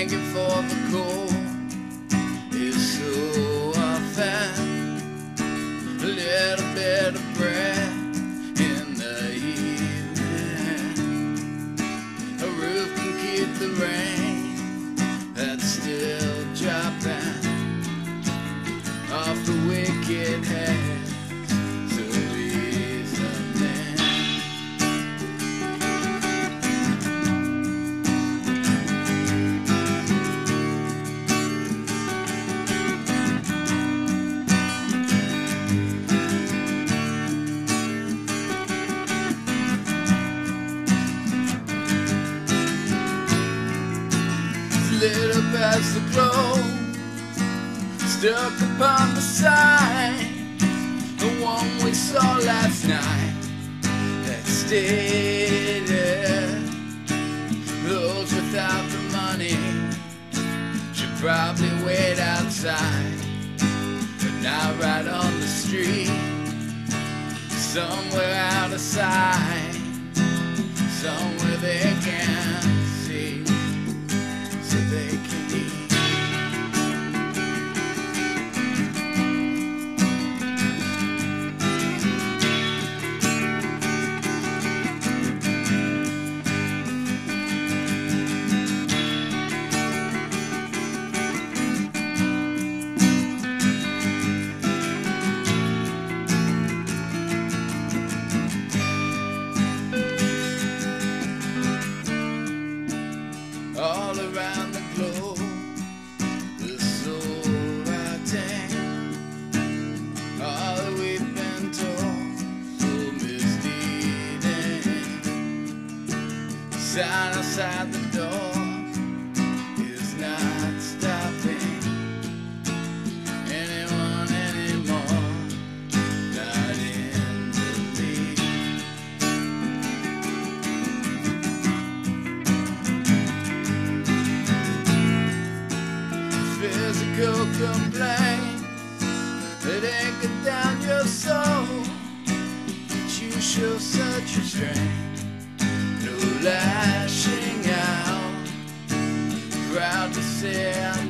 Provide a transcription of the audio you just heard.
begging for the call lit up as the glow stuck upon the sign, the one we saw last night. That stated those without the money should probably wait outside, but not right on the street, somewhere out of sight, somewhere Sign outside the door is not stopping anyone anymore. Not in the lead. physical complaint that anchor down your soul. But you show such restraint, lashing out. Proud to say